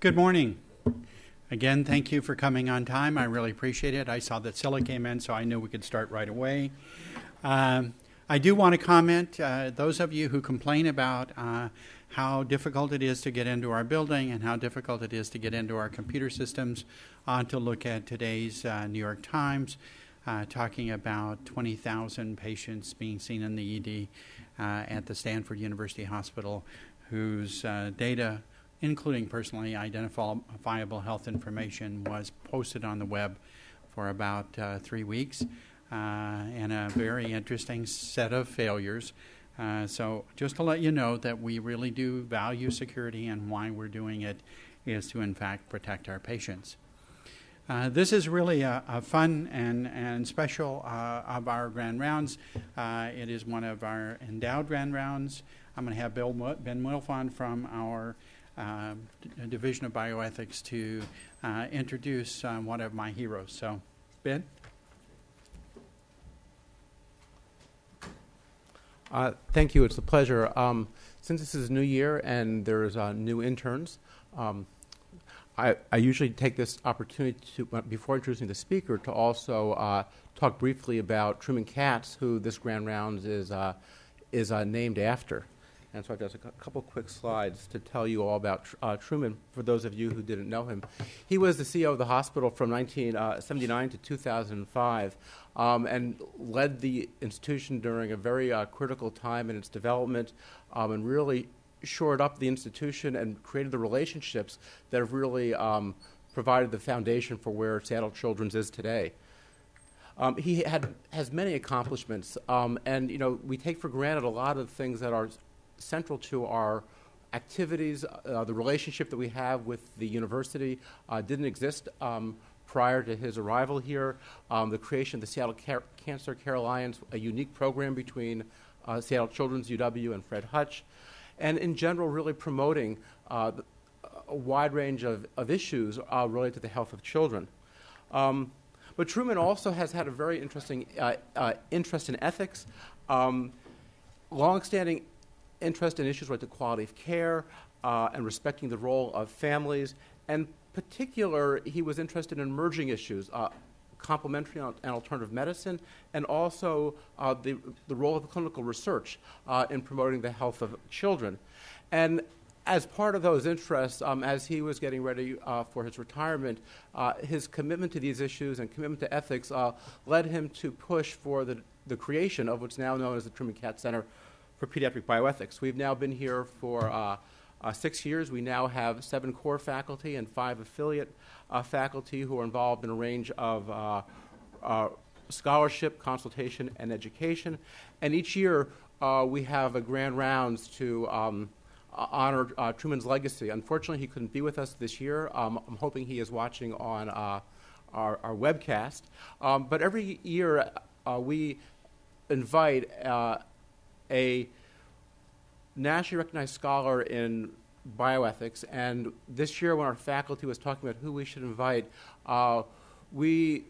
Good morning. Again, thank you for coming on time. I really appreciate it. I saw that Scylla came in, so I knew we could start right away. Um, I do want to comment uh, those of you who complain about uh, how difficult it is to get into our building and how difficult it is to get into our computer systems, uh, to look at today's uh, New York Times uh, talking about 20,000 patients being seen in the ED uh, at the Stanford University Hospital whose data including personally identifiable health information, was posted on the web for about uh, three weeks, uh, and a very interesting set of failures. Uh, so, just to let you know that we really do value security, and why we're doing it is to, in fact, protect our patients. Uh, this is really a, a, fun and, and special uh, of our grand rounds. Uh, it is one of our endowed grand rounds. I'm going to have Bill Ben Wilfond from our uh, Division of Bioethics to uh, introduce uh, one of my heroes. So, Ben? Uh, thank you. It's a pleasure. Um, since this is New Year and there's uh, new interns, um, I, I, usually take this opportunity to, before introducing the speaker, to also uh, talk briefly about Treuman Katz, who this Grand Rounds is is named after. And so I've got a couple quick slides to tell you all about uh, Treuman, for those of you who didn't know him. He was the CEO of the hospital from 1979 uh, to 2005 um, and led the institution during a very uh, critical time in its development um, and really shored up the institution and created the relationships that have really um, provided the foundation for where Seattle Children's is today. Um, he had has many accomplishments, um, and you know we take for granted a lot of things that are central to our activities. Uh, the relationship that we have with the university uh, didn't exist um, prior to his arrival here. Um, the creation of the Seattle Car- Cancer Care Alliance, a unique program between uh, Seattle Children's UW and Fred Hutch, and in general, really promoting uh, a wide range of, of issues uh, related to the health of children. Um, but Treuman also has had a very interesting uh, interest in ethics. Um, longstanding interest in issues related to quality of care uh, and respecting the role of families. And particular, he was interested in emerging issues, uh, complementary and alternative medicine, and also uh, the, the role of clinical research uh, in promoting the health of children. And as part of those interests, um, as he was getting ready uh, for his retirement, uh, his commitment to these issues and commitment to ethics uh, led him to push for the, the creation of what's now known as the Treuman Katz Center for pediatric bioethics. We've now been here for uh, uh, six years. We now have seven core faculty and five affiliate uh, faculty who are involved in a range of uh, uh, scholarship, consultation, and education. And each year uh, we have a grand rounds to um, honor Treuman's legacy. Unfortunately, he couldn't be with us this year. Um, I'm hoping he is watching on our, our, webcast. Um, but every year we invite a nationally recognized scholar in bioethics, and this year when our faculty was talking about who we should invite, uh, we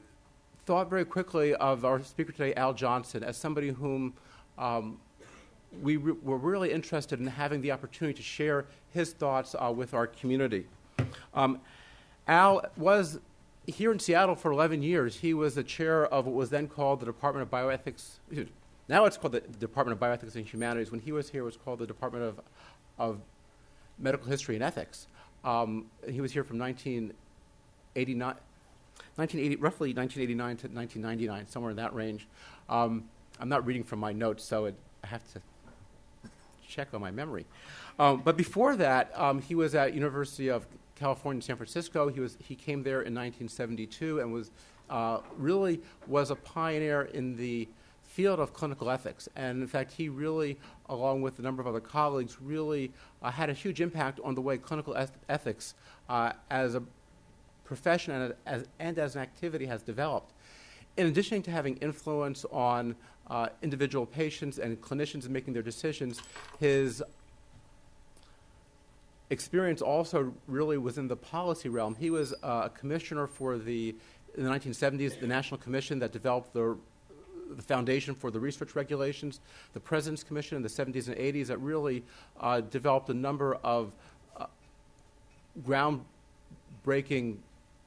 thought very quickly of our speaker today, Al Jonsen, as somebody whom um, we re- were really interested in having the opportunity to share his thoughts uh, with our community. Um, Al was here in Seattle for 11 years. He was the chair of what was then called the Department of Bioethics, now it's called the Department of Bioethics and Humanities. When he was here, it was called the Department of, of Medical History and Ethics. Um, he was here from 1989, 1980, roughly 1989 to 1999, somewhere in that range. Um, I'm not reading from my notes, so it, I have to check on my memory. Um, but before that, um, he was at University of California, San Francisco. He was he came there in 1972 and was uh, really was a pioneer in the field of clinical ethics. And in fact, he really, along with a number of other colleagues, really uh, had a huge impact on the way clinical eth- ethics uh, as a profession and as, and as an activity has developed. In addition to having influence on uh, individual patients and clinicians in making their decisions, his experience also really was in the policy realm. He was uh, a commissioner for the in the 1970s, the National Commission that developed the the foundation for the research regulations, the President's Commission in the 70s and 80s that really uh, developed a number of uh, ground breaking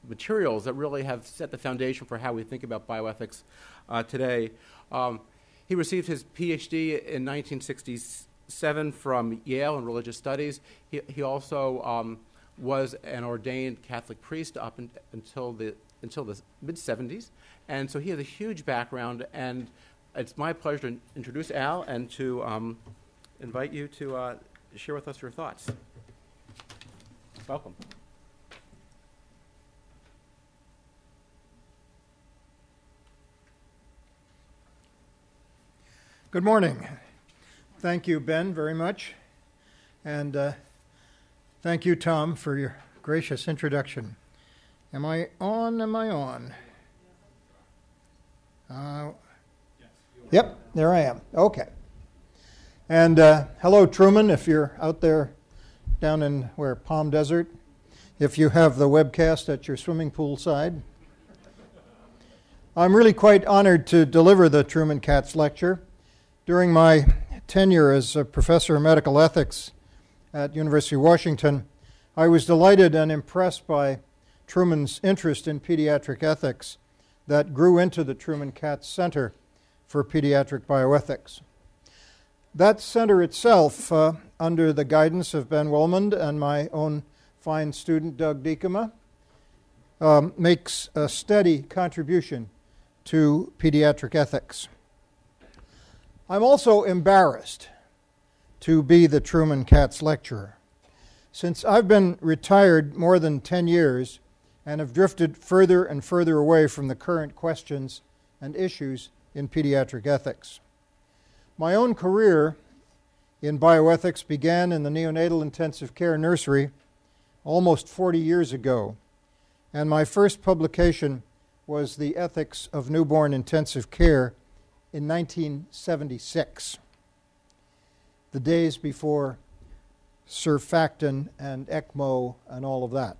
materials that really have set the foundation for how we think about bioethics uh, today. Um, he received his PhD in 1967 from Yale in religious studies. He, he also um, was an ordained Catholic priest up in, until the until the mid 70s, and so he has a huge background. And it's my pleasure to introduce Al and to um, invite you to uh, share with us your thoughts. Welcome. Good morning. Thank you, Ben, very much. And uh, thank you, Tom, for your gracious introduction. Am I on? Am I on? Uh, yep, there I am. Okay. And uh, hello, Treuman, if you're out there down in where Palm Desert, if you have the webcast at your swimming pool side. I'm really quite honored to deliver the Treuman Katz lecture. During my tenure as a professor of medical ethics at University of Washington, I was delighted and impressed by Treuman's interest in pediatric ethics that grew into the Treuman Katz Center for Pediatric Bioethics. That center itself, uh, under the guidance of Ben Wilfond and my own fine student Doug Diekema, um, makes a steady contribution to pediatric ethics. I'm also embarrassed to be the Treuman Katz lecturer. Since I've been retired more than 10 years and have drifted further and further away from the current questions and issues in pediatric ethics. My own career in bioethics began in the neonatal intensive care nursery almost 40 years ago, and my first publication was The Ethics of Newborn Intensive Care in 1976, the days before surfactant and ECMO and all of that.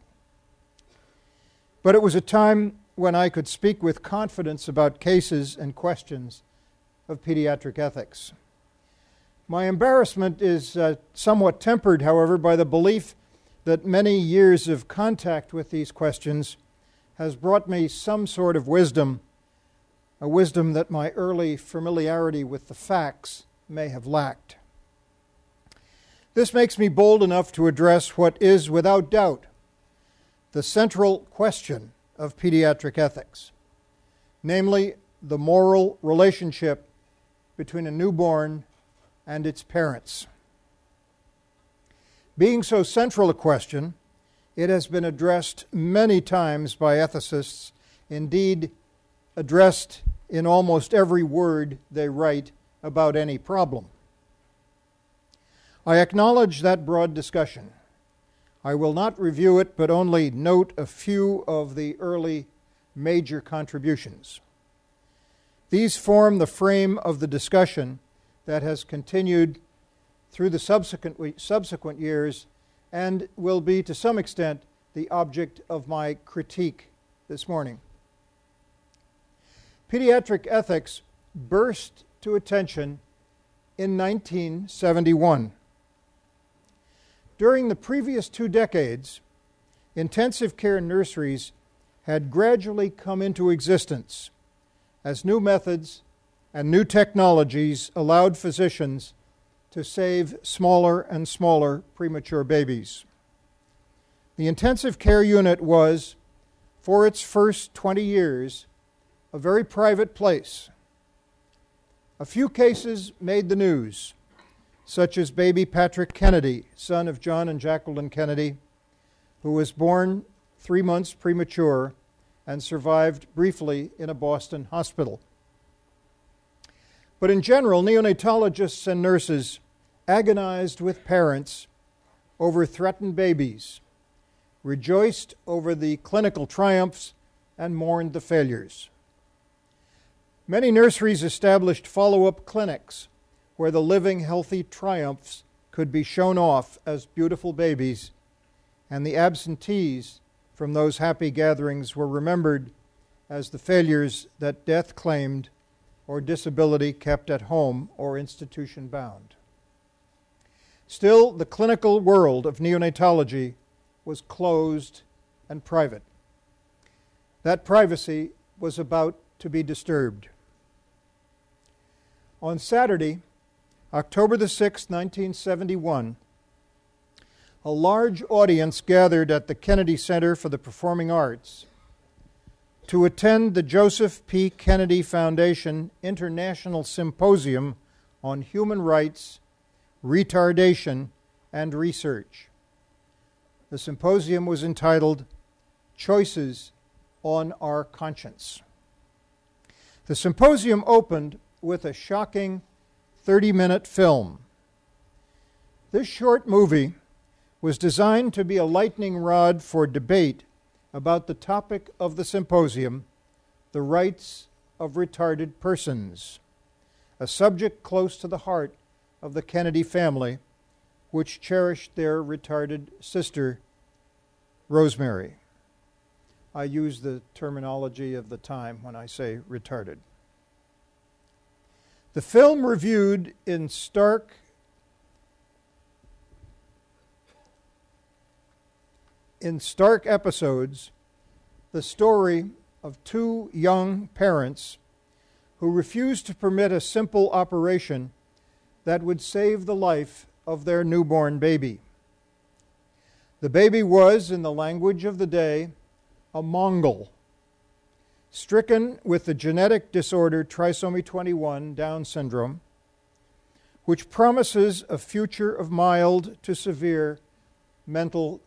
But it was a time when I could speak with confidence about cases and questions of pediatric ethics. My embarrassment is uh, somewhat tempered, however, by the belief that many years of contact with these questions has brought me some sort of wisdom a wisdom that my early familiarity with the facts may have lacked. This makes me bold enough to address what is, without doubt, the central question of pediatric ethics, namely the moral relationship between a newborn and its parents. Being so central a question, it has been addressed many times by ethicists, indeed, addressed in almost every word they write about any problem. I acknowledge that broad discussion. I will not review it, but only note a few of the early major contributions. These form the frame of the discussion that has continued through the subsequent, subsequent years and will be, to some extent, the object of my critique this morning. Pediatric ethics burst to attention in 1971. During the previous two decades, intensive care nurseries had gradually come into existence as new methods and new technologies allowed physicians to save smaller and smaller premature babies. The intensive care unit was, for its first 20 years, a very private place. A few cases made the news, such as baby Patrick Kennedy, son of John and Jacqueline Kennedy, who was born three months premature and survived briefly in a Boston hospital. But in general, neonatologists and nurses agonized with parents over threatened babies, rejoiced over the clinical triumphs, and mourned the failures. Many nurseries established follow up clinics where the living, healthy triumphs could be shown off as beautiful babies, and the absentees from those happy gatherings were remembered as the failures that death claimed or disability kept at home or institution bound. Still, the clinical world of neonatology was closed and private. That privacy was about to be disturbed. On Saturday, October the 6th, 1971, a large audience gathered at the Kennedy Center for the Performing Arts to attend the Joseph P. Kennedy Foundation International Symposium on Human Rights, Retardation, and Research. The symposium was entitled Choices on Our Conscience. The symposium opened with a shocking 30 minute film. This short movie was designed to be a lightning rod for debate about the topic of the symposium the rights of retarded persons, a subject close to the heart of the Kennedy family, which cherished their retarded sister, Rosemary. I use the terminology of the time when I say retarded. The film reviewed in stark in stark episodes the story of two young parents who refused to permit a simple operation that would save the life of their newborn baby. The baby was, in the language of the day, a Mongol, stricken with the genetic disorder trisomy 21 Down syndrome, which promises a future of mild to severe mental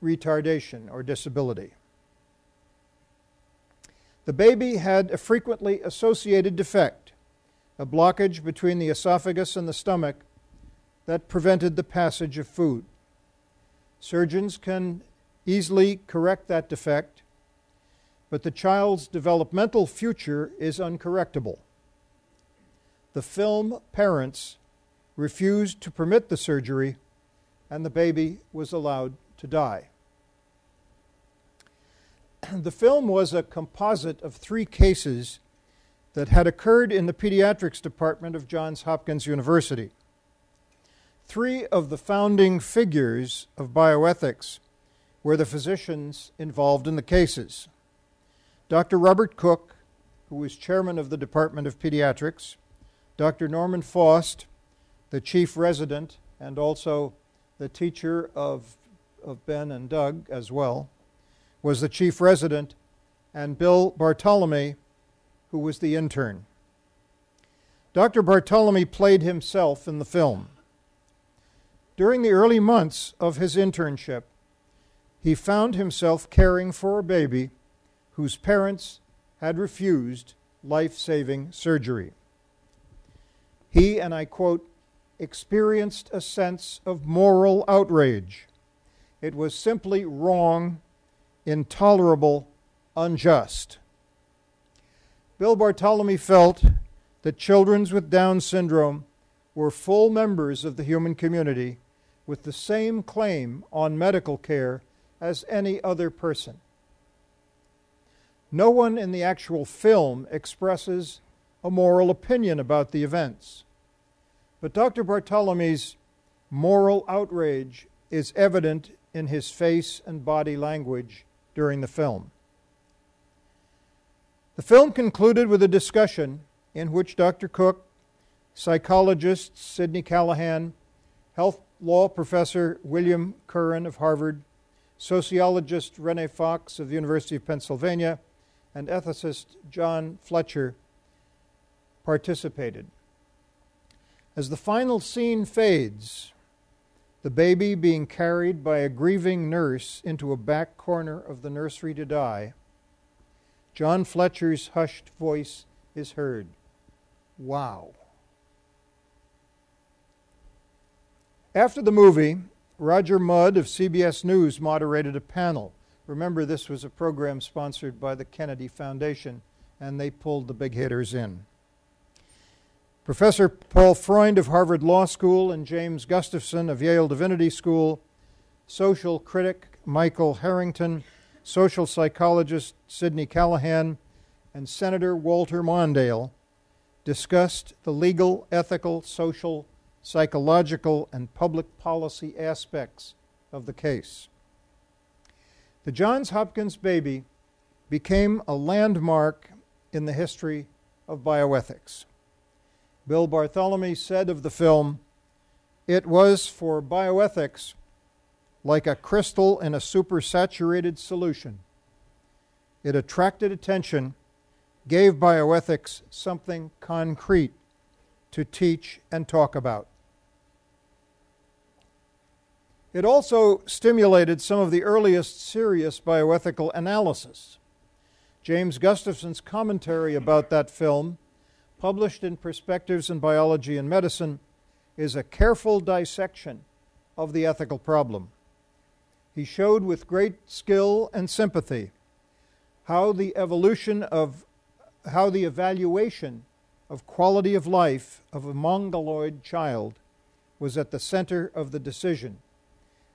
retardation or disability. The baby had a frequently associated defect, a blockage between the esophagus and the stomach that prevented the passage of food. Surgeons can easily correct that defect, but the child's developmental future is uncorrectable. The film parents refused to permit the surgery, and the baby was allowed to die. The film was a composite of three cases that had occurred in the pediatrics department of Johns Hopkins University. Three of the founding figures of bioethics were the physicians involved in the cases Dr. Robert Cook, who was chairman of the Department of Pediatrics, Dr. Norman Fost, the chief resident and also the teacher of of Ben and Doug as well, was the chief resident, and Bill Bartholome, who was the intern. Dr. Bartholome played himself in the film. During the early months of his internship, he found himself caring for a baby whose parents had refused life saving surgery. He, and I quote, experienced a sense of moral outrage it was simply wrong, intolerable, unjust. Bill Bartholome felt that children with Down syndrome were full members of the human community with the same claim on medical care as any other person. No one in the actual film expresses a moral opinion about the events. But Dr. Bartholome's moral outrage is evident in his face and body language during the film. The film concluded with a discussion in which Dr. Cook, psychologist Sidney Callahan, health law professor William Curran of Harvard, sociologist Rene Fox of the University of Pennsylvania, and ethicist John Fletcher participated. As the final scene fades, the baby being carried by a grieving nurse into a back corner of the nursery to die, John Fletcher's hushed voice is heard. Wow. After the movie, Roger Mudd of CBS News moderated a panel. Remember, this was a program sponsored by the Kennedy Foundation, and they pulled the big hitters in. Professor Paul Freund of Harvard Law School and James Gustafson of Yale Divinity School, social critic Michael Harrington, social psychologist Sidney Callahan, and Senator Walter Mondale discussed the legal, ethical, social, psychological, and public policy aspects of the case. The Johns Hopkins baby became a landmark in the history of bioethics. Bill Bartholome said of the film, It was for bioethics like a crystal in a supersaturated solution. It attracted attention, gave bioethics something concrete to teach and talk about. It also stimulated some of the earliest serious bioethical analysis. James Gustafson's commentary about that film, published in Perspectives in Biology and Medicine, is a careful dissection of the ethical problem. He showed with great skill and sympathy how the evolution of how the evaluation of quality of life of a mongoloid child was at the center of the decision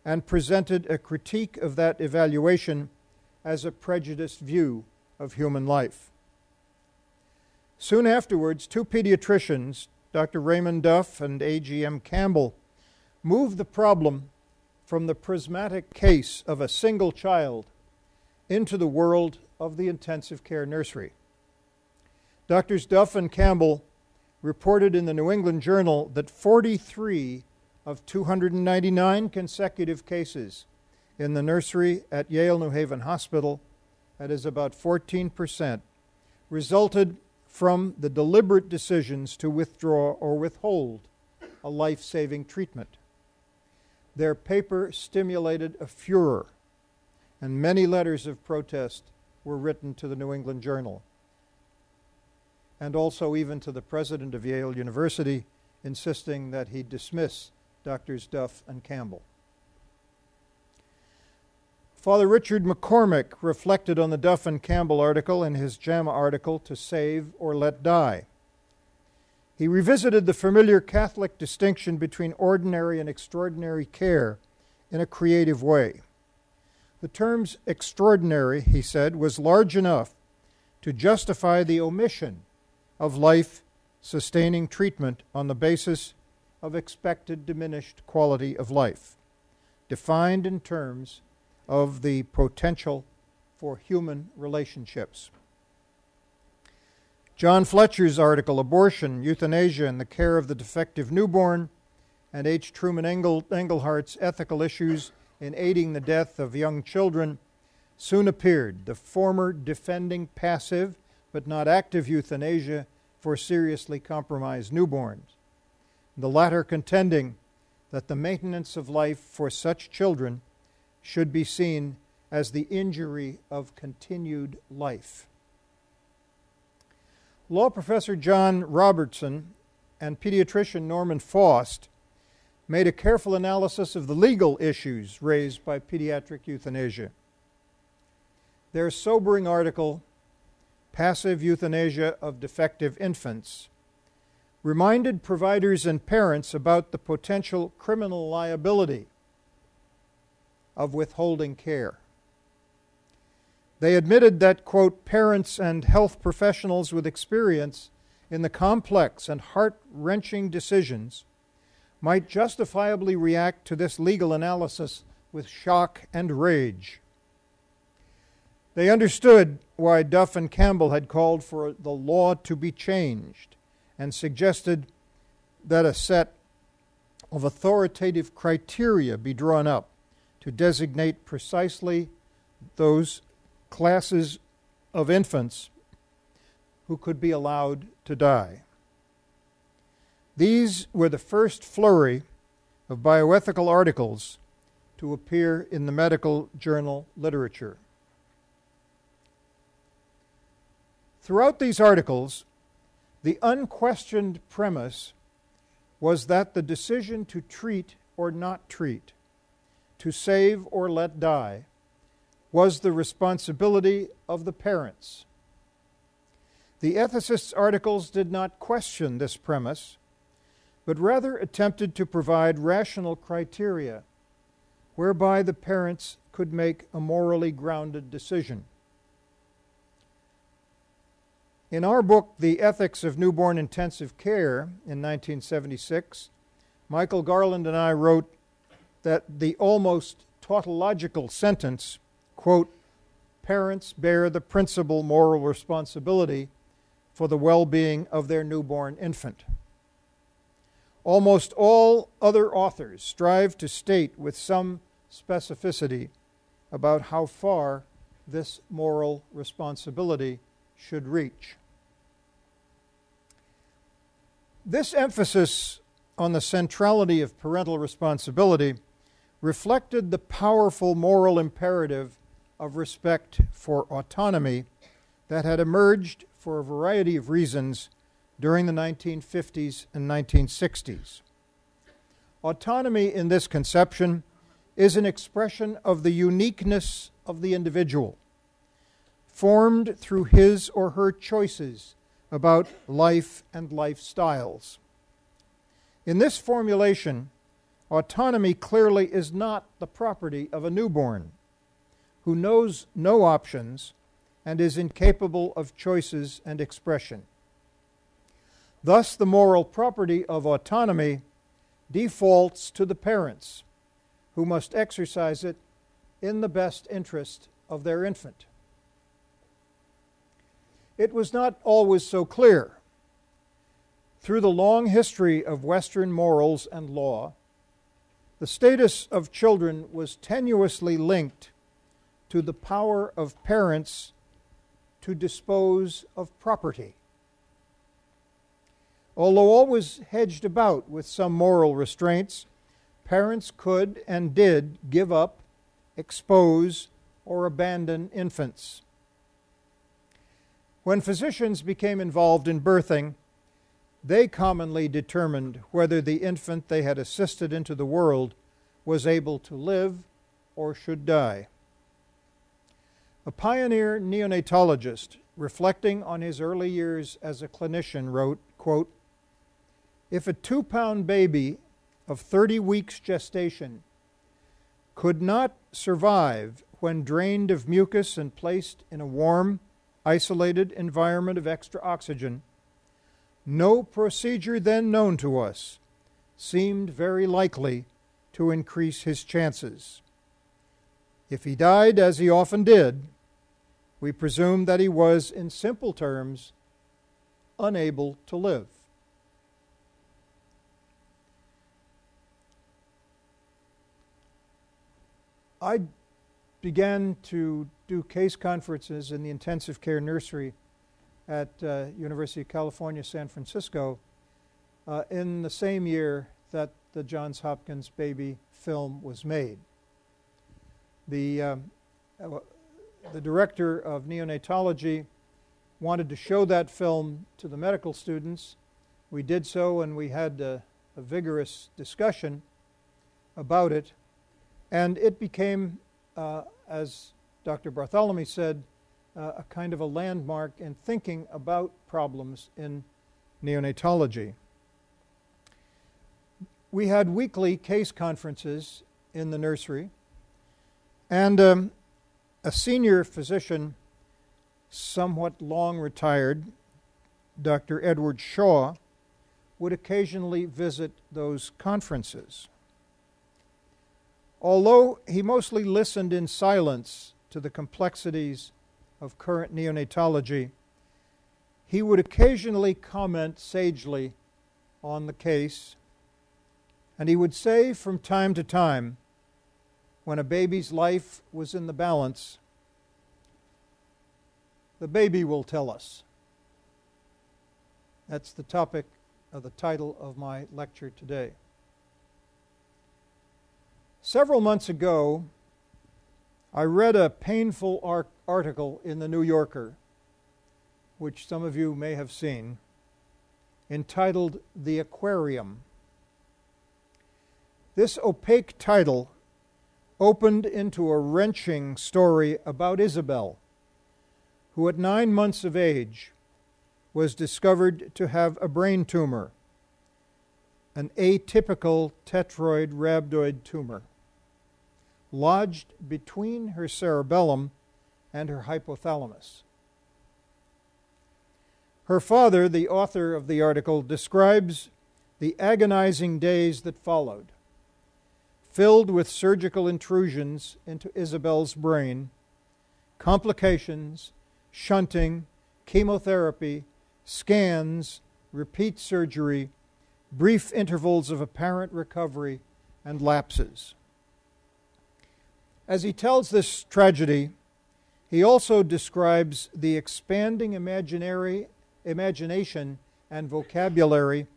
and presented a critique of that evaluation as a prejudiced view of human life. Soon afterwards, two pediatricians, Dr. Raymond Duff and A.G.M. Campbell, moved the problem from the prismatic case of a single child into the world of the intensive care nursery. Doctors Duff and Campbell reported in the New England Journal that 43 of 299 consecutive cases in the nursery at Yale New Haven Hospital, that is about 14%, resulted from the deliberate decisions to withdraw or withhold a life saving treatment. Their paper stimulated a furor, and many letters of protest were written to the New England Journal, and also even to the president of Yale University, insisting that he dismiss Doctors Duff and Campbell. Father Richard McCormick reflected on the Duff and Campbell article in his JAMA article, To Save or Let Die. He revisited the familiar Catholic distinction between ordinary and extraordinary care in a creative way. The terms extraordinary, he said, was large enough to justify the omission of life sustaining treatment on the basis of expected diminished quality of life, defined in terms of the potential for human relationships. John Fletcher's article, Abortion, Euthanasia, and the Care of the Defective Newborn, and H. Truman Engel, Engelhardt's Ethical Issues in Aiding the Death of Young Children, soon appeared, the former defending passive but not active euthanasia for seriously compromised newborns the latter contending that the maintenance of life for such children should be seen as the injury of continued life. Law professor John Robertson and pediatrician Norman Fost made a careful analysis of the legal issues raised by pediatric euthanasia. Their sobering article, Passive Euthanasia of Defective Infants, reminded providers and parents about the potential criminal liability of withholding care. They admitted that, quote, parents and health professionals with experience in the complex and heart wrenching decisions might justifiably react to this legal analysis with shock and rage. They understood why Duff and Campbell had called for the law to be changed and suggested that a set of authoritative criteria be drawn up to designate precisely those classes of infants who could be allowed to die. These were the first flurry of bioethical articles to appear in the medical journal literature. Throughout these articles, the unquestioned premise was that the decision to treat or not treat, to save or let die, was the responsibility of the parents. The ethicists' articles did not question this premise, but rather attempted to provide rational criteria whereby the parents could make a morally grounded decision. In our book, The Ethics of Newborn Intensive Care, in 1976, Michael Garland and I wrote that the almost tautological sentence, quote, parents bear the principal moral responsibility for the well being of their newborn infant. Almost all other authors strive to state with some specificity about how far this moral responsibility should reach. This emphasis on the centrality of parental responsibility reflected the powerful moral imperative of respect for autonomy that had emerged for a variety of reasons during the 1950s and 1960s. Autonomy in this conception is an expression of the uniqueness of the individual, formed through his or her choices about life and lifestyles. In this formulation, autonomy clearly is not the property of a newborn who knows no options and is incapable of choices and expression. Thus, the moral property of autonomy defaults to the parents, who must exercise it in the best interest of their infant. It was not always so clear. Through the long history of Western morals and law, the status of children was tenuously linked to the power of parents to dispose of property. Although always hedged about with some moral restraints, parents could and did give up, expose, or abandon infants. When physicians became involved in birthing, they commonly determined whether the infant they had assisted into the world was able to live or should die. A pioneer neonatologist, reflecting on his early years as a clinician, wrote, quote, If a two pound baby of 30 weeks gestation could not survive when drained of mucus and placed in a warm, isolated environment of extra oxygen, no procedure then known to us seemed very likely to increase his chances. If he died, as he often did, we presume that he was, in simple terms, unable to live. I began to do case conferences in the intensive care nursery at uh, University of California, San Francisco, uh, in the same year that the Johns Hopkins baby film was made. The, um, uh, the director of neonatology wanted to show that film to the medical students. We did so, and we had a, a vigorous discussion about it. And it became, uh, as Dr. Bartholome said, uh, a kind of a landmark in thinking about problems in neonatology. We had weekly case conferences in the nursery, and um, a senior physician, somewhat long retired, Dr. Edward Shaw, would occasionally visit those conferences. Although he mostly listened in silence to the complexities of current neonatology, he would occasionally comment sagely on the case, and he would say from time to time, when a baby's life was in the balance, the baby will tell us. That's the topic of the title of my lecture today. Several months ago, I read a painful article in the New Yorker, which some of you may have seen, entitled The Aquarium. This opaque title opened into a wrenching story about Isabel, who at nine months of age was discovered to have a brain tumor, an atypical teratoid rhabdoid tumor lodged between her cerebellum and her hypothalamus. Her father, the author of the article, describes the agonizing days that followed, filled with surgical intrusions into Isabel's brain complications, shunting, chemotherapy, scans, repeat surgery, brief intervals of apparent recovery, and lapses. As he tells this tragedy, he also describes the expanding imaginary, imagination and vocabulary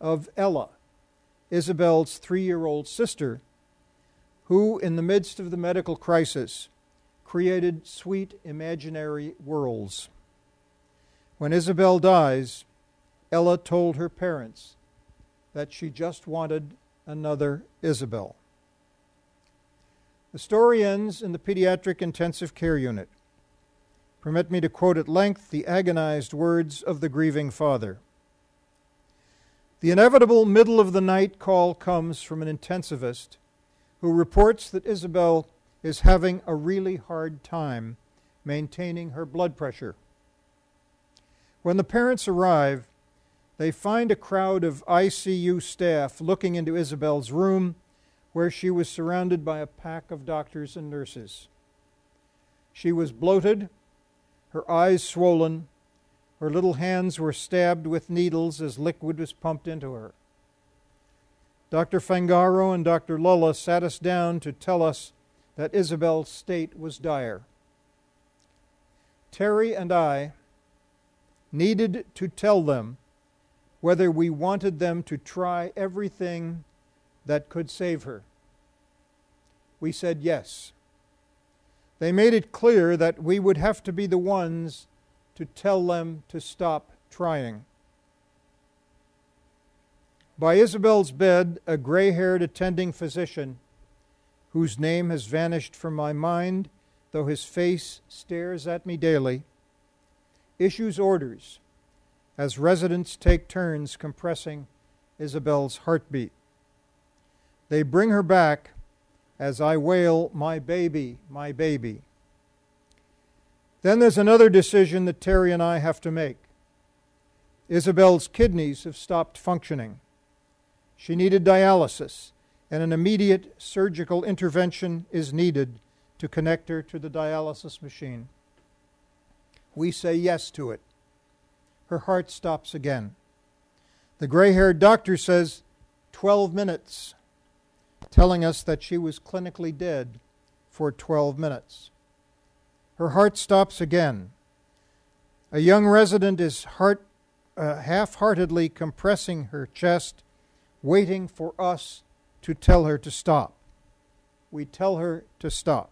of Ella, Isabel's three year old sister, who, in the midst of the medical crisis, created sweet imaginary worlds. When Isabel dies, Ella told her parents that she just wanted another Isabel. The story ends in the pediatric intensive care unit. Permit me to quote at length the agonized words of the grieving father. The inevitable middle of the night call comes from an intensivist who reports that Isabel is having a really hard time maintaining her blood pressure. When the parents arrive, they find a crowd of ICU staff looking into Isabel's room, where she was surrounded by a pack of doctors and nurses. She was bloated, her eyes swollen, her little hands were stabbed with needles as liquid was pumped into her. Dr. Fangaro and Dr. Lulla sat us down to tell us that Isabel's state was dire. Teri and I needed to tell them whether we wanted them to try everything that could save her. We said yes. They made it clear that we would have to be the ones to tell them to stop trying. By Isabel's bed, a gray haired attending physician, whose name has vanished from my mind, though his face stares at me daily, issues orders as residents take turns compressing Isabel's heartbeat. They bring her back as I wail, My baby, my baby. Then there's another decision that Teri and I have to make. Isabel's kidneys have stopped functioning. She needed dialysis, and an immediate surgical intervention is needed to connect her to the dialysis machine. We say yes to it. Her heart stops again. The gray haired doctor says 12 minutes, telling us that she was clinically dead for 12 minutes. Her heart stops again. A young resident is heart, uh, half heartedly compressing her chest waiting for us to tell her to stop. We tell her to stop.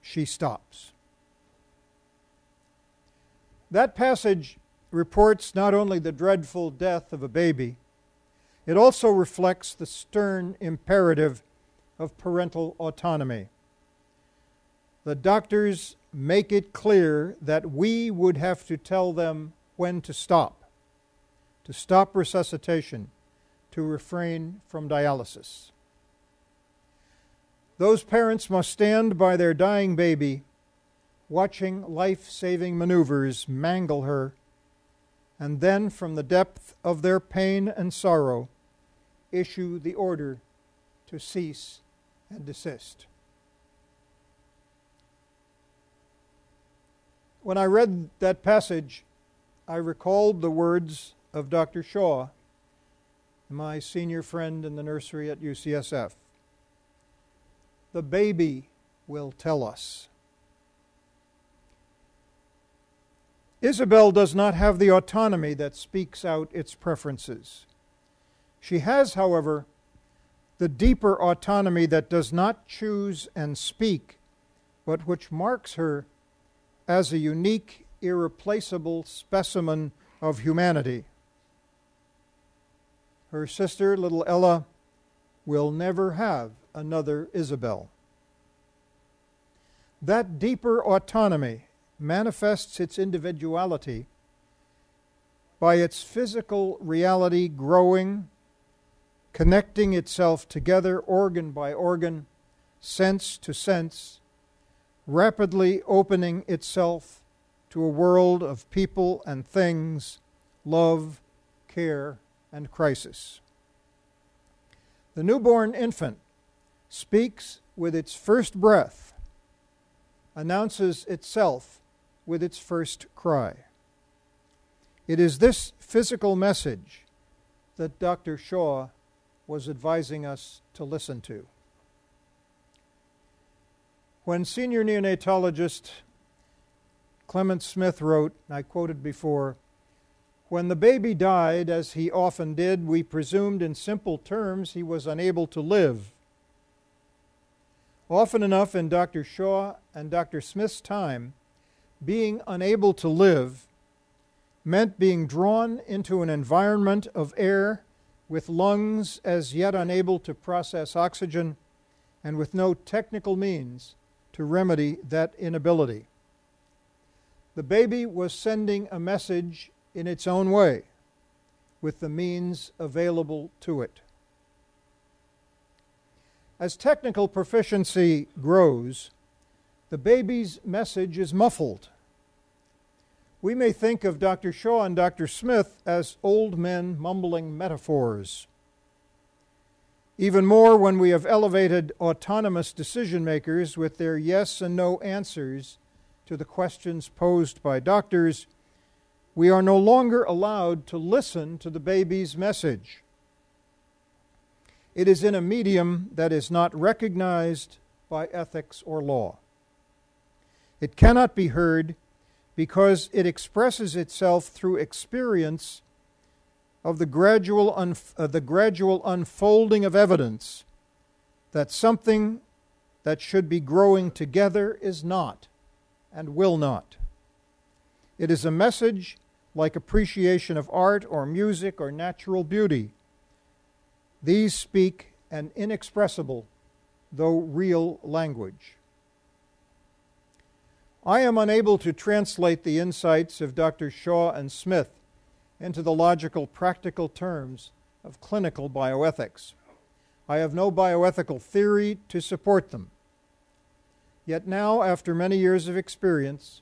She stops. That passage reports not only the dreadful death of a baby, it also reflects the stern imperative of parental autonomy. The doctors make it clear that we would have to tell them when to stop, to stop resuscitation, to refrain from dialysis. Those parents must stand by their dying baby, watching life saving maneuvers mangle her, and then from the depth of their pain and sorrow, issue the order to cease and desist. When I read that passage, I recalled the words of Dr. Shaw my senior friend in the nursery at UCSF. The baby will tell us. Isabel does not have the autonomy that speaks out its preferences. She has, however, the deeper autonomy that does not choose and speak, but which marks her as a unique, irreplaceable specimen of humanity. Her sister, little Ella, will never have another Isabel. That deeper autonomy manifests its individuality by its physical reality growing, connecting itself together organ by organ, sense to sense, rapidly opening itself to a world of people and things, love, care, and crisis. The newborn infant speaks with its first breath announces itself with its first cry. It is this physical message that Dr. Shaw was advising us to listen to. When senior neonatologist Clement Smith wrote, and I quoted before, when the baby died, as he often did, we presumed in simple terms he was unable to live. Often enough in Dr. Shaw and Dr. Smith's time, being unable to live meant being drawn into an environment of air with lungs as yet unable to process oxygen and with no technical means to remedy that inability. The baby was sending a message in its own way with the means available to it. As technical proficiency grows, the baby's message is muffled. We may think of Dr. Shaw and Dr. Smith as old men mumbling metaphors. Even more when we have elevated autonomous decision makers with their yes and no answers to the questions posed by doctors we are no longer allowed to listen to the baby's message. It is in a medium that is not recognized by ethics or law. It cannot be heard because it expresses itself through experience of the gradual, unf- uh, the gradual unfolding of evidence that something that should be growing together is not and will not. It is a message like appreciation of art or music or natural beauty. These speak an inexpressible, though real, language. I am unable to translate the insights of Dr. Shaw and Smith into the logical, practical terms of clinical bioethics. I have no bioethical theory to support them. Yet now, after many years of experience,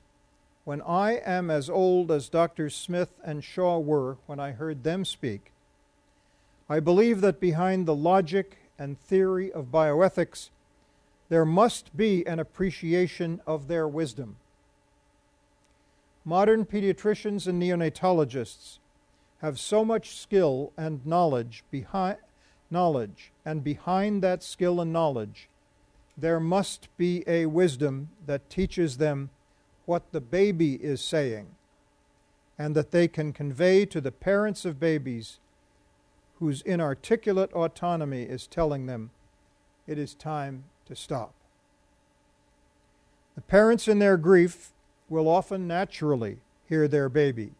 when I am as old as Drs. Smith and Shaw were when I heard them speak, I believe that behind the logic and theory of bioethics, there must be an appreciation of their wisdom. Modern pediatricians and neonatologists have so much skill and knowledge behind knowledge and behind that skill and knowledge there must be a wisdom that teaches them what the baby is saying, and that they can convey to the parents of babies whose inarticulate autonomy is telling them it is time to stop. The parents in their grief will often naturally hear their baby,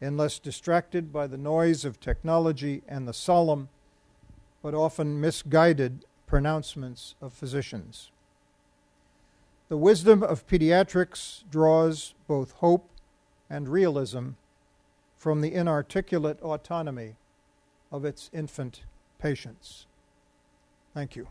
unless distracted by the noise of technology and the solemn, but often misguided pronouncements of physicians. The wisdom of pediatrics draws both hope and realism from the inarticulate autonomy of its infant patients. Thank you.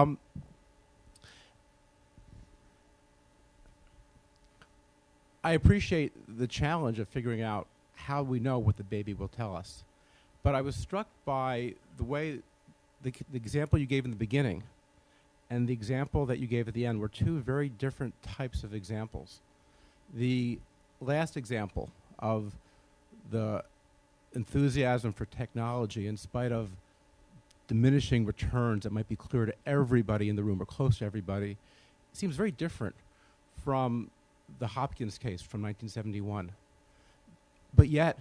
Um, I appreciate the challenge of figuring out how we know what the baby will tell us. But I was struck by the way the, the example you gave in the beginning and the example that you gave at the end were two very different types of examples. The last example of the enthusiasm for technology in spite of diminishing returns that might be clear to everybody in the room or close to everybody seems very different from the Hopkins case from 1971. But yet,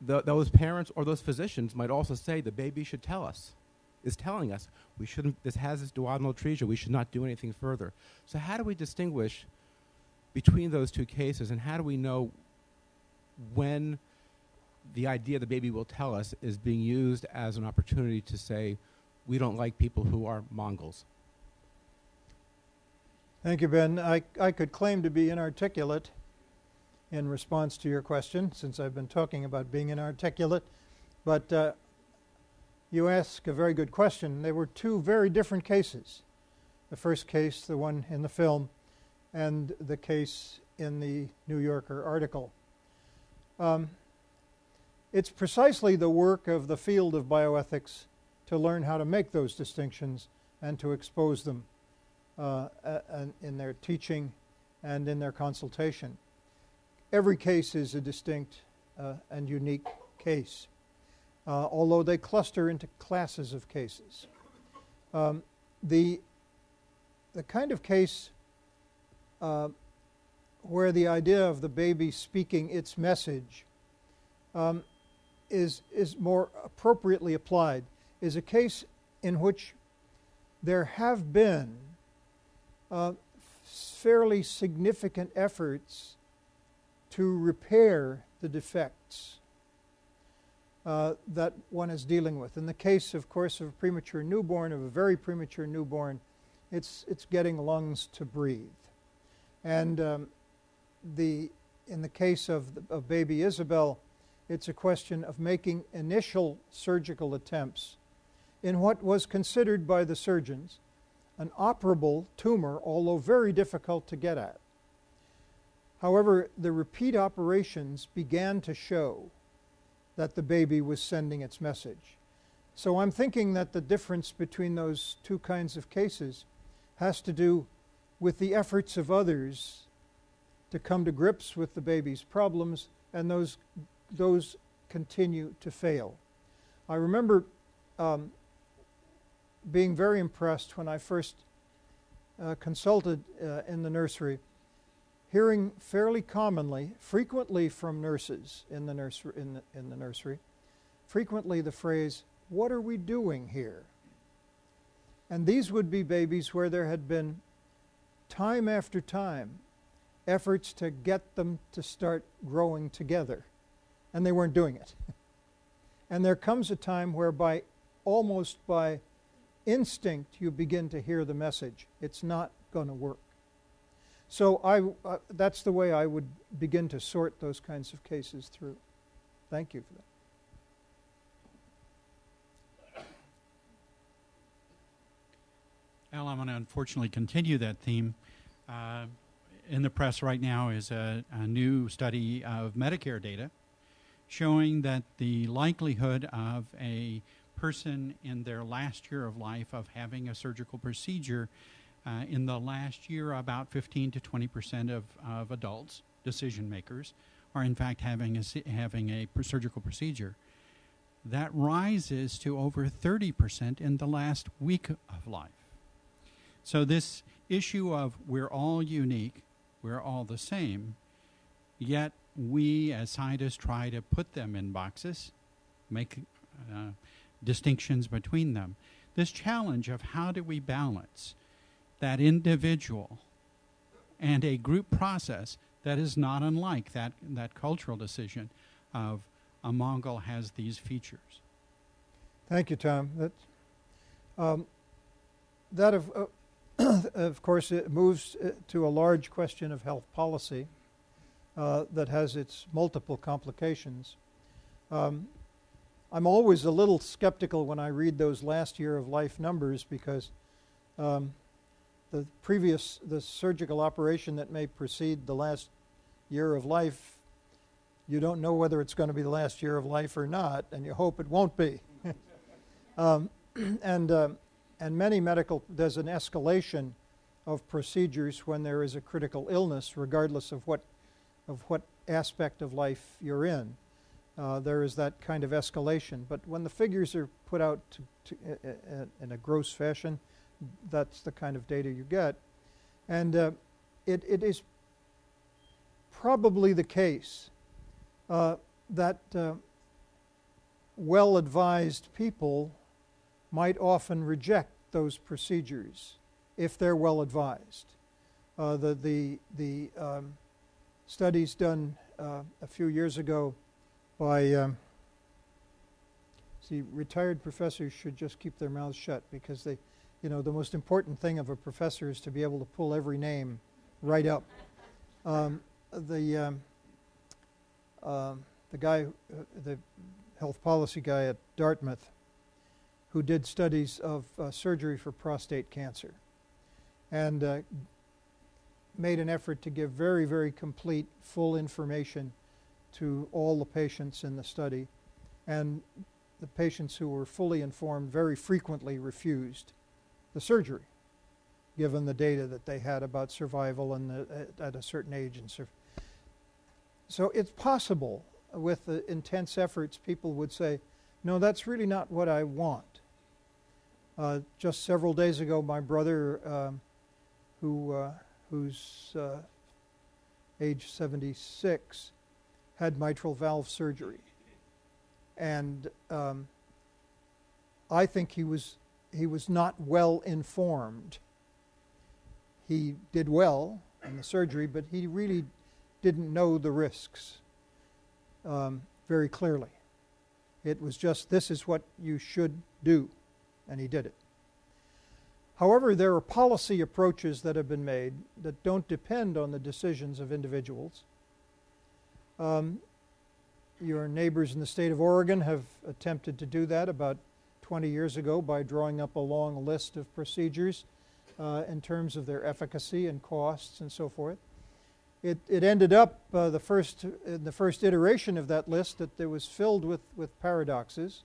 the, those parents or those physicians might also say the baby should tell us, is telling us we shouldn't. This has this duodenal atresia. We should not do anything further. So how do we distinguish between those two cases, and how do we know when the idea the baby will tell us is being used as an opportunity to say, we don't like people who are Mongols. Thank you, Ben. I, I could claim to be inarticulate, in response to your question, since I've been talking about being inarticulate. But uh, you ask a very good question. There were two very different cases. The first case, the one in the film, and the case in the New Yorker article. Um, it's precisely the work of the field of bioethics to learn how to make those distinctions and to expose them uh, in their teaching and in their consultation. Every case is a distinct uh, and unique case, uh, although they cluster into classes of cases. Um, the, the kind of case uh, where the idea of the baby speaking its message um, is, is more appropriately applied is a case in which there have been uh, fairly significant efforts to repair the defects uh, that one is dealing with. In the case, of course, of a premature newborn, of a very premature newborn, it's, it's getting lungs to breathe. And um, the, in the case of, the, of baby Isabel, it's a question of making initial surgical attempts in what was considered by the surgeons an operable tumor, although very difficult to get at. However, the repeat operations began to show that the baby was sending its message. So I'm thinking that the difference between those two kinds of cases has to do with the efforts of others to come to grips with the baby's problems, and those, those continue to fail. I remember um, being very impressed when I first uh, consulted uh, in the nursery, hearing fairly commonly, frequently from nurses in the, nursery, in the, in the nursery, frequently the phrase, What are we doing here? And these would be babies where there had been time after time efforts to get them to start growing together, and they weren't doing it. and there comes a time whereby, almost by instinct, you begin to hear the message. It's not going to work. So I, uh, that's the way I would begin to sort those kinds of cases through. Thank you for that. Al, I'm going to unfortunately continue that theme. Uh, in the press right now is a, a new study of Medicare data showing that the likelihood of a person in their last year of life of having a surgical procedure uh, in the last year about 15 to 20 percent of, of adults decision makers are in fact having a, having a surgical procedure. That rises to over 30 percent in the last week of life. So this issue of we're all unique we're all the same yet we as scientists try to put them in boxes make uh, distinctions between them. This challenge of how do we balance that individual and a group process that is not unlike that, that cultural decision of a Mongol has these features. Thank you, Tom. That, um, that of, uh, of course, it moves uh, to a large question of health policy uh, that has its multiple complications. Um, I'm always a little skeptical when I read those last year of life numbers because um, the previous, the surgical operation that may precede the last year of life, you don't know whether it's going to be the last year of life or not, and you hope it won't be. um, and, uh, and many medical, there's an escalation of procedures when there is a critical illness, regardless of what, of what aspect of life you're in uh, there is that kind of escalation. But when the figures are put out to, to, uh, in a gross fashion, that's the kind of data you get. And uh, it, it is probably the case uh, that uh, well advised people might often reject those procedures if they're well advised. Uh, the the, the um, studies done a few years ago by um, see retired professors should just keep their mouths shut because they you know the most important thing of a professor is to be able to pull every name right up. Um, the um, um, the guy, uh, the health policy guy at Dartmouth, who did studies of uh, surgery for prostate cancer, and uh, made an effort to give very, very complete, full information to all the patients in the study, and the patients who were fully informed very frequently refused the surgery, given the data that they had about survival and the, at, a certain age and sur- so it's possible with the intense efforts people would say no that's really not what i want. Uh, just several days ago my brother um, who uh, who's uh, age 76 had mitral valve surgery and um, I think he was he was not well informed. He did well in the surgery, but he really didn't know the risks um, very clearly. It was just this is what you should do, and he did it. However, there are policy approaches that have been made that don't depend on the decisions of individuals. Um, your neighbors in the state of Oregon have attempted to do that about 20 years ago by drawing up a long list of procedures uh, in terms of their efficacy and costs and so forth. It, it ended up uh, the first in the first iteration of that list that it was filled with, with paradoxes.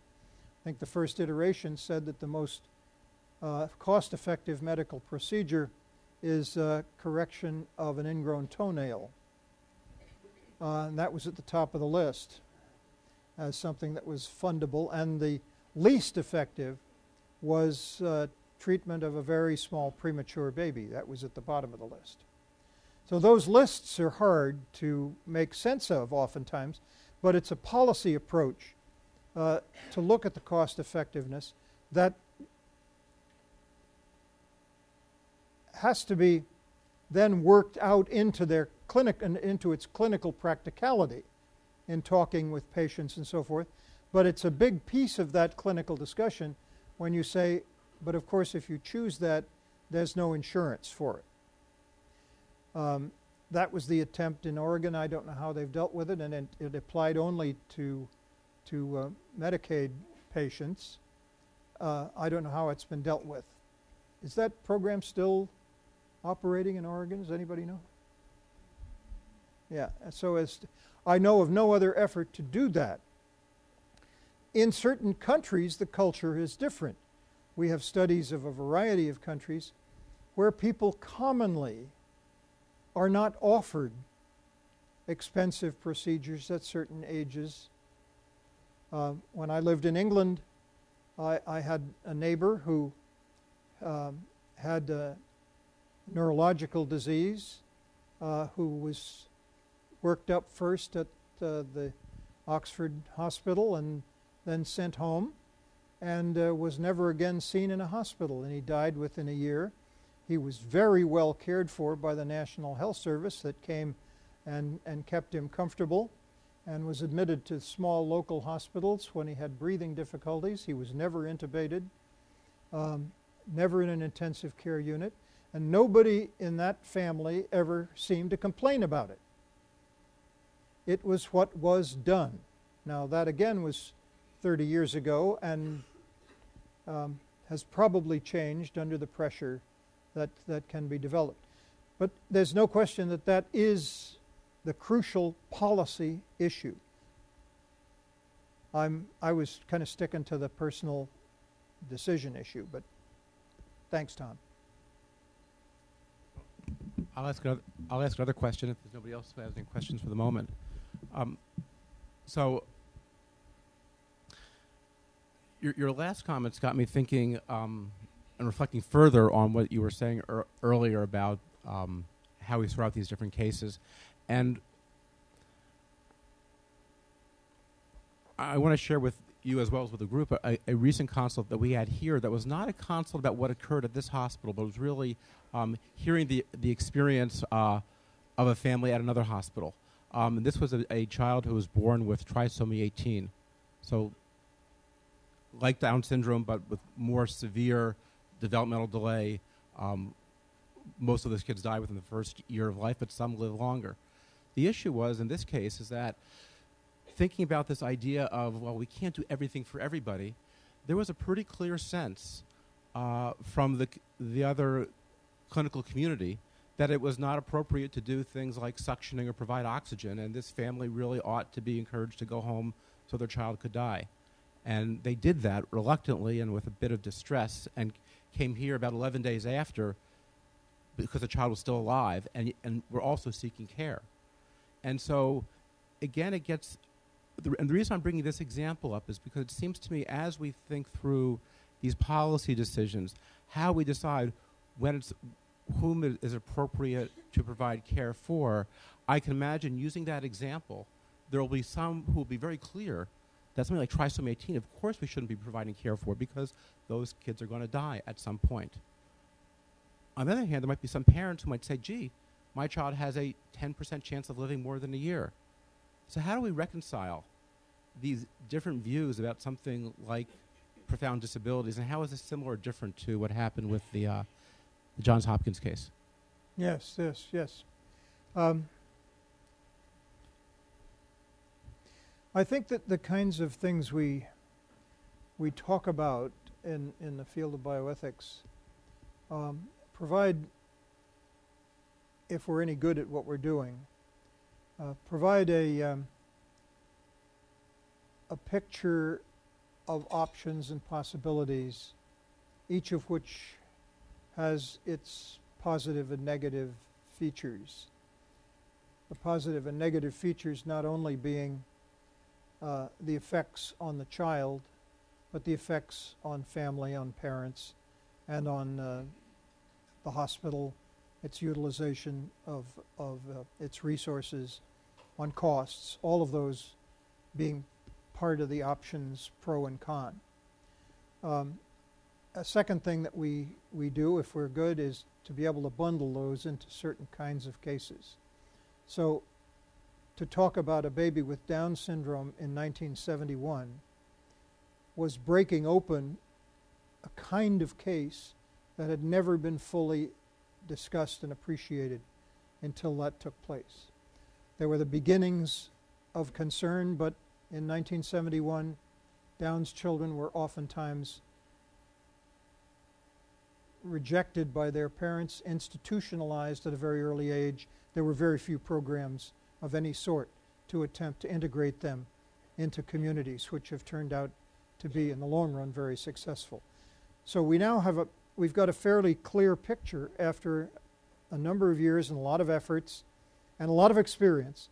I think the first iteration said that the most uh, cost-effective medical procedure is uh, correction of an ingrown toenail. Uh, and that was at the top of the list as something that was fundable. And the least effective was uh, treatment of a very small premature baby. That was at the bottom of the list. So those lists are hard to make sense of oftentimes, but it's a policy approach uh, to look at the cost effectiveness that has to be then worked out into their clinic and into its clinical practicality in talking with patients and so forth. But it's a big piece of that clinical discussion when you say, but of course, if you choose that, there's no insurance for it. Um, that was the attempt in Oregon. I don't know how they've dealt with it, and it, it applied only to, to uh, Medicaid patients. Uh, I don't know how it's been dealt with. Is that program still operating in Oregon? Does anybody know? Yeah, so as I know of no other effort to do that. In certain countries, the culture is different. We have studies of a variety of countries where people commonly are not offered expensive procedures at certain ages. Uh, when I lived in England, I, I had a neighbor who um, had a neurological disease, uh, who was worked up first at uh, the Oxford Hospital and then sent home and uh, was never again seen in a hospital. And he died within a year. He was very well cared for by the National Health Service that came and, and kept him comfortable and was admitted to small local hospitals when he had breathing difficulties. He was never intubated, um, never in an intensive care unit, and nobody in that family ever seemed to complain about it. It was what was done. Now, that again was 30 years ago and um, has probably changed under the pressure that, that can be developed. But there's no question that that is the crucial policy issue. I'm, I was kind of sticking to the personal decision issue, but thanks, Tom. I'll ask another, I'll ask another question if there's nobody else who has any questions for the moment. Um, so, your, your last comments got me thinking um, and reflecting further on what you were saying er- earlier about um, how we throw out these different cases. And I want to share with you as well as with the group a, a, recent consult that we had here that was not a consult about what occurred at this hospital, but was really um, hearing the, the experience uh, of a family at another hospital. Um, this was a, a, child who was born with trisomy 18. So, like Down syndrome, but with more severe developmental delay. Um, most of those kids die within the first year of life, but some live longer. The issue was, in this case, is that thinking about this idea of, well, we can't do everything for everybody, there was a pretty clear sense uh, from the, the other clinical community that it was not appropriate to do things like suctioning or provide oxygen, and this family really ought to be encouraged to go home so their child could die. And they did that reluctantly and with a bit of distress, and came here about 11 days after because the child was still alive, and, and were also seeking care. And so, again, it gets. And the reason I'm bringing this example up is because it seems to me as we think through these policy decisions, how we decide when it's whom it is appropriate to provide care for, I can imagine using that example, there will be some who will be very clear that something like trisomy 18, of course we shouldn't be providing care for because those kids are going to die at some point. On the other hand, there might be some parents who might say, gee, my child has a 10% chance of living more than a year. So, how do we reconcile these different views about something like profound disabilities, and how is this similar or different to what happened with the, uh, the Johns Hopkins case? Yes, yes, yes. Um, I think that the kinds of things we we talk about in, in the field of bioethics um, provide, if we're any good at what we're doing, uh, provide a um, a picture of options and possibilities, each of which has its positive and negative features. The positive and negative features not only being uh, the effects on the child, but the effects on family, on parents, and on uh, the hospital, its utilization of, of uh, its resources, on costs, all of those being part of the options pro and con. Um, a second thing that we, we do, if we're good, is to be able to bundle those into certain kinds of cases. So to talk about a baby with Down syndrome in 1971 was breaking open a kind of case that had never been fully discussed and appreciated until that took place. There were the beginnings of concern, but in 1971, Down's children were oftentimes rejected by their parents, institutionalized at a very early age. There were very few programs of any sort to attempt to integrate them into communities, which have turned out to be, in the long run, very successful. So we now have a, we've got a fairly clear picture after a number of years and a lot of efforts and a lot of experience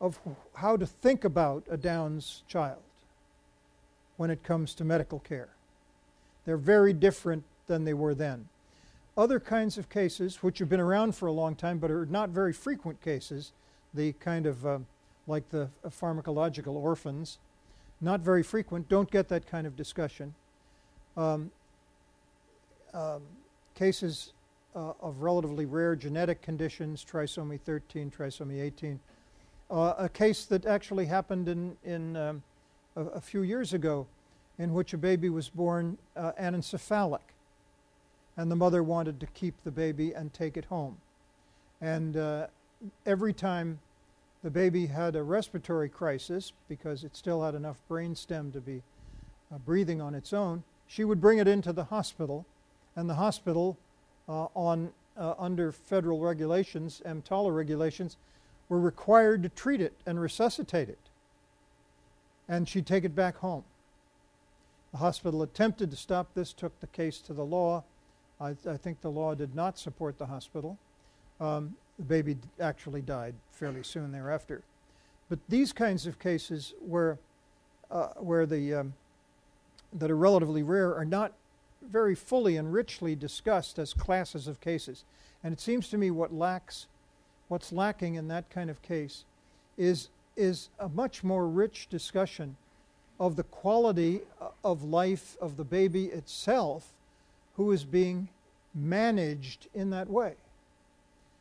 of how to think about a Down's child when it comes to medical care. They're very different than they were then. Other kinds of cases, which have been around for a long time but are not very frequent cases, the kind of uh, like the uh, pharmacological orphans, not very frequent, don't get that kind of discussion. Um, um, cases uh, of relatively rare genetic conditions, trisomy 13, trisomy 18. Uh, a case that actually happened in, in um, a, a, few years ago in which a baby was born uh, anencephalic and the mother wanted to keep the baby and take it home. And uh, every time the baby had a respiratory crisis because it still had enough brain stem to be uh, breathing on its own, she would bring it into the hospital, and the hospital, uh, on uh, under federal regulations, EMTALA regulations, were required to treat it and resuscitate it. And she'd take it back home. The hospital attempted to stop this, took the case to the law. I, I think the law did not support the hospital. Um, the baby actually died fairly soon thereafter. But these kinds of cases where, uh, where the, um, that are relatively rare are not very fully and richly discussed as classes of cases. And it seems to me what lacks, what's lacking in that kind of case is, is a much more rich discussion of the quality uh, of life of the baby itself who is being managed in that way.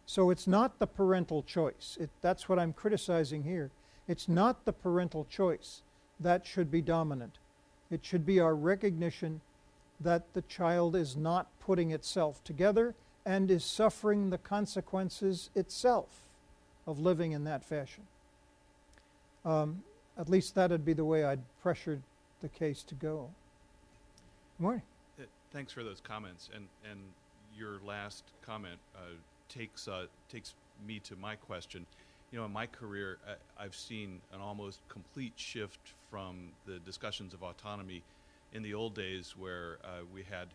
So it's not the parental choice. It, that's what I'm criticizing here. It's not the parental choice that should be dominant. It should be our recognition that the child is not putting itself together and is suffering the consequences itself of living in that fashion. Um, at least that'd be the way I'd pressure the case to go. Good morning. Thanks for those comments, and, and your last comment uh, takes, uh, takes me to my question. You know, in my career, I, I've seen an almost complete shift from the discussions of autonomy in the old days where uh, we had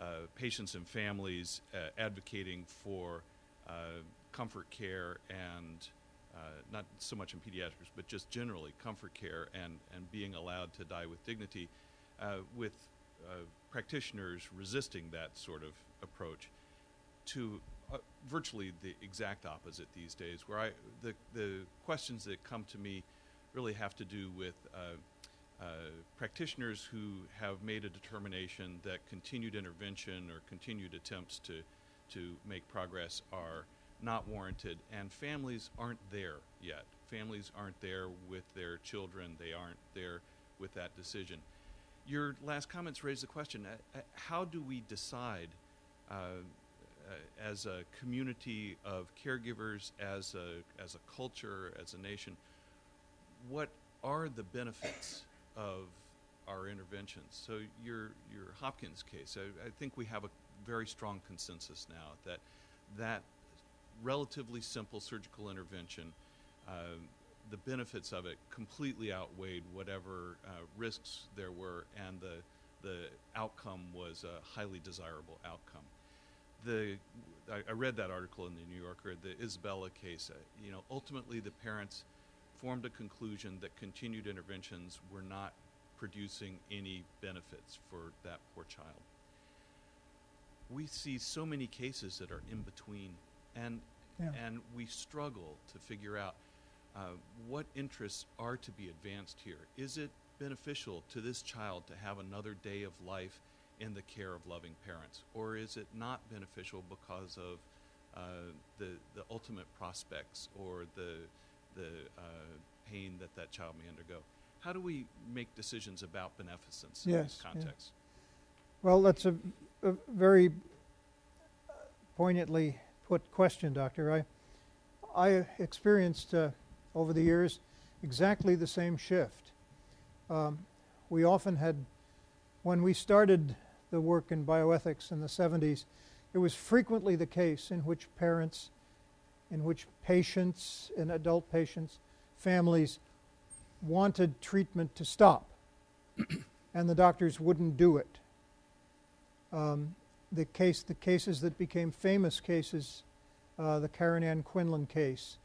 uh, patients and families uh, advocating for uh, comfort care and not so much in pediatrics, but just generally comfort care and, and being allowed to die with dignity, with practitioners resisting that sort of approach to uh, virtually the exact opposite these days, where I, the, the questions that come to me really have to do with uh, uh, practitioners who have made a determination that continued intervention or continued attempts to, to make progress are not warranted, and families aren't there yet. Families aren't there with their children, they aren't there with that decision. Your last comments raise the question uh, uh, how do we decide? Uh, uh, as a community of caregivers, as a, as a culture, as a nation, what are the benefits of our interventions? So your, your Hopkins case, I, I think we have a very strong consensus now that that relatively simple surgical intervention, uh, the benefits of it completely outweighed whatever uh, risks there were, and the, the outcome was a highly desirable outcome the I, I, read that article in the New Yorker, the Isabella case. Uh, you know, ultimately the parents formed a conclusion that continued interventions were not producing any benefits for that poor child. We see so many cases that are in between, and yeah. and we struggle to figure out uh, what interests are to be advanced here. Is it beneficial to this child to have another day of life? in the care of loving parents? Or is it not beneficial because of uh, the, the ultimate prospects or the, the uh, pain that that child may undergo? How do we make decisions about beneficence yes, in this context? Yeah. Well, that's a, a, very poignantly put question, Doctor. I, I experienced uh, over the years exactly the same shift. Um, we often had, when we started the work in bioethics in the 70s, it was frequently the case in which parents, in which patients, and adult patients, families wanted treatment to stop, and the doctors wouldn't do it. Um, the case, the cases that became famous cases, uh, the Karen Ann Quinlan case,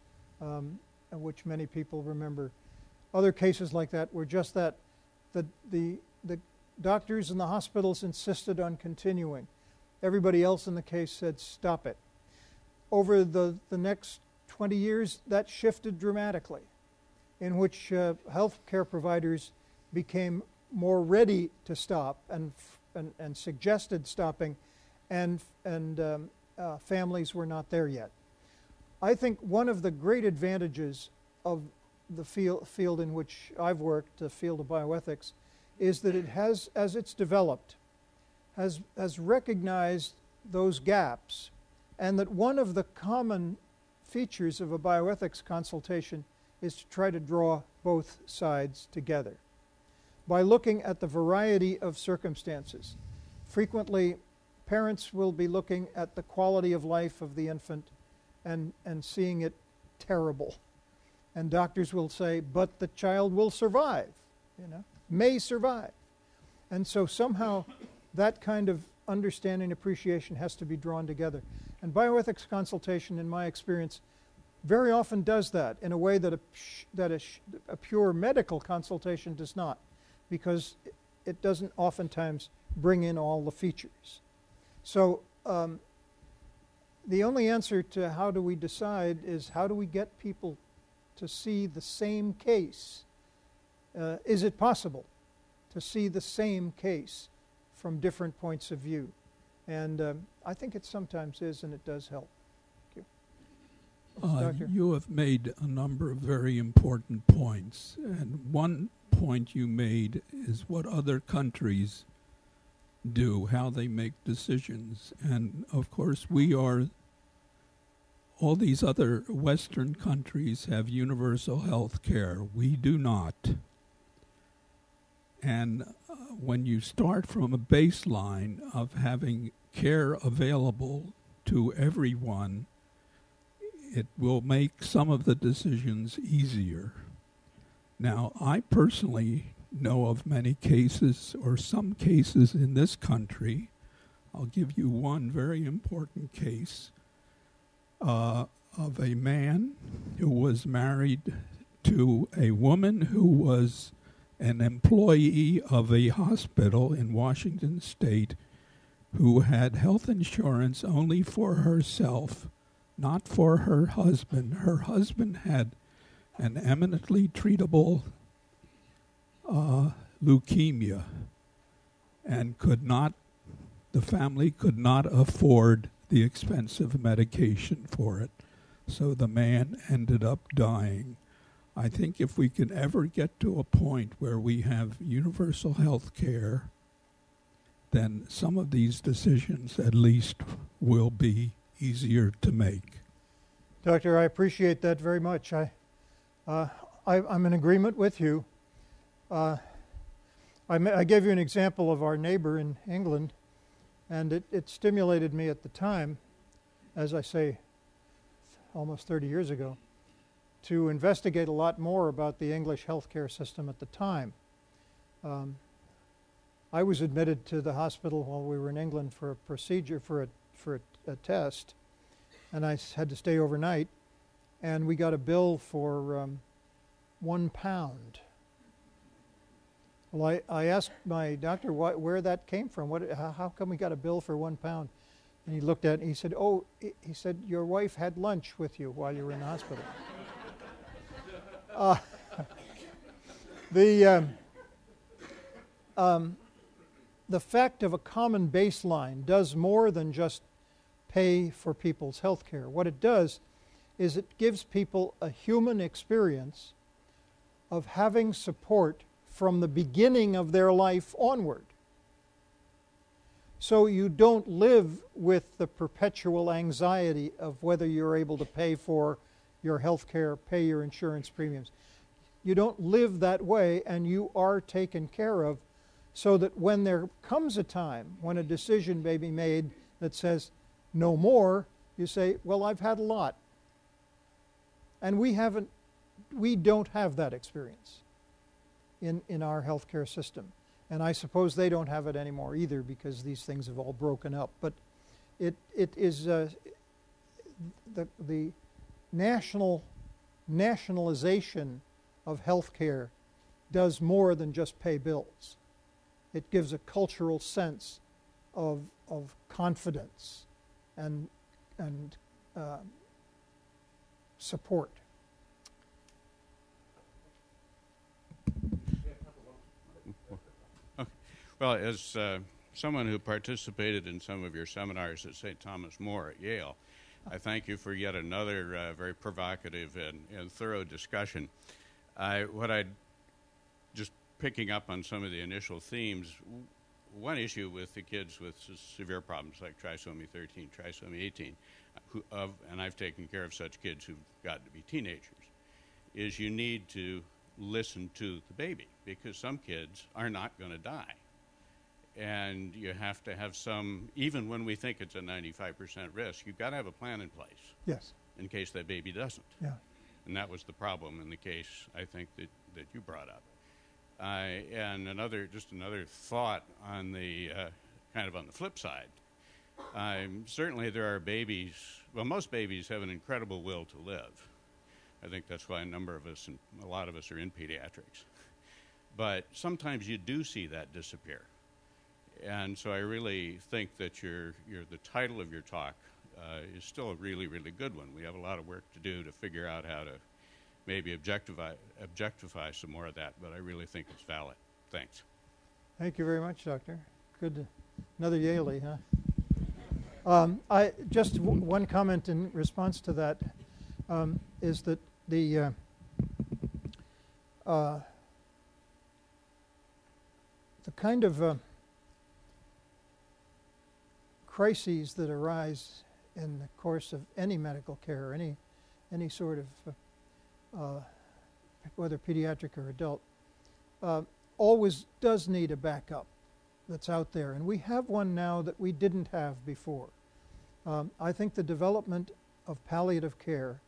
um, which many people remember. Other cases like that were just that the, the, the doctors and the hospitals insisted on continuing. Everybody else in the case said, stop it. Over the, the next 20 years, that shifted dramatically, in which uh, health care providers became more ready to stop and, and, and suggested stopping, and, and um, uh, families were not there yet. I think one of the great advantages of the field, field in which I've worked, the field of bioethics, is that it has, as it's developed, has, has recognized those gaps, and that one of the common features of a bioethics consultation is to try to draw both sides together. By looking at the variety of circumstances, frequently parents will be looking at the quality of life of the infant and, and seeing it terrible. And doctors will say, but the child will survive, you know may survive. And so somehow that kind of understanding appreciation has to be drawn together. And bioethics consultation, in my experience, very often does that in a way that a, that a, a pure medical consultation does not, because it doesn't oftentimes bring in all the features. So um, the only answer to how do we decide is how do we get people to see the same case uh, is it possible to see the same case from different points of view? And um, I think it sometimes is, and it does help. Thank you. Uh, you have made a number of very important points. And one point you made is what other countries do, how they make decisions. And of course, we are all these other Western countries have universal health care. We do not. And uh, when you start from a baseline of having care available to everyone, it will make some of the decisions easier. Now, I personally know of many cases, or some cases in this country. I'll give you one very important case uh, of a man who was married to a woman who was an employee of a hospital in Washington state who had health insurance only for herself, not for her husband. Her husband had an eminently treatable uh, leukemia and could not, the family could not afford the expensive medication for it. So the man ended up dying. I think if we can ever get to a point where we have universal health care, then some of these decisions at least will be easier to make. Doctor, I appreciate that very much. I, uh, I, am in agreement with you. Uh, I, I, gave you an example of our neighbor in England, and it, it stimulated me at the time, as I say, almost 30 years ago, to investigate a lot more about the English healthcare system at the time. Um, I was admitted to the hospital while we were in England for a procedure, for a, for a, a test, and I had to stay overnight. And we got a bill for um, one pound. Well, I, I asked my doctor what, where that came from. What, how, come we got a bill for one pound? And he looked at it and he said, Oh, he said, your wife had lunch with you while you were in the hospital. uh, the, um, um, the fact of a common baseline does more than just pay for people's health care. What it does is it gives people a human experience of having support from the beginning of their life onward. So you don't live with the perpetual anxiety of whether you're able to pay for your health care, pay your insurance premiums. You don't live that way, and you are taken care of so that when there comes a time when a decision may be made that says no more, you say, Well, I've had a lot. And we haven't, we don't have that experience in, in our healthcare system. And I suppose they don't have it anymore either because these things have all broken up. But it, it is uh, the, the national nationalization of healthcare does more than just pay bills. It gives a cultural sense of, of confidence and, and uh, support. Well, as uh, someone who participated in some of your seminars at St. Thomas More at Yale, I thank you for yet another uh, very provocative and, and thorough discussion. I, what I just picking up on some of the initial themes, one issue with the kids with severe problems like trisomy 13, trisomy 18, who, of, and I've taken care of such kids who've gotten to be teenagers, is you need to listen to the baby because some kids are not going to die. And you have to have some, even when we think it's a 95% risk, you've got to have a plan in place. Yes. In case that baby doesn't. Yeah. And that was the problem in the case I think that, that you brought up. Uh, and another, just another thought on the uh, kind of on the flip side. Um, certainly, there are babies. Well, most babies have an incredible will to live. I think that's why a number of us, and a lot of us, are in pediatrics. But sometimes you do see that disappear. And so I really think that your, your, the title of your talk uh, is still a really, really good one. We have a lot of work to do to figure out how to maybe objectify, objectify some more of that, but I really think it's valid. Thanks. Thank you very much, Doctor. Good. Another Yalie, huh? Um, I just one comment in response to that um, is that the uh, uh, the kind of uh, crises that arise in the course of any medical care, any, any sort of, uh, whether pediatric or adult, uh, always does need a backup that's out there. And we have one now that we didn't have before. Um, I think the development of palliative care,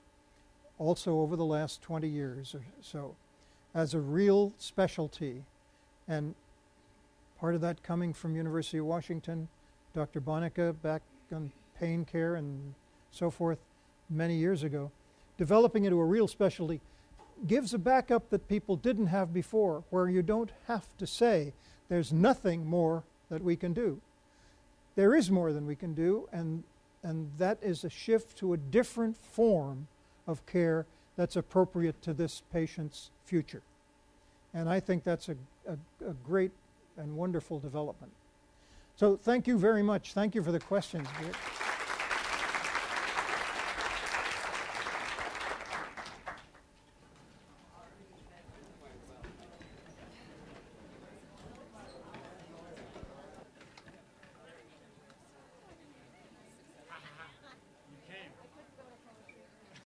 also over the last 20 years or so, as a real specialty, and part of that coming from University of Washington, Dr. Bonica back on pain care and so forth many years ago, developing into a real specialty gives a backup that people didn't have before, where you don't have to say, there's nothing more that we can do. There is more than we can do, and, and that is a shift to a different form of care that's appropriate to this patient's future. And I think that's a, a, a great and wonderful development. So thank you very much. Thank you for the questions.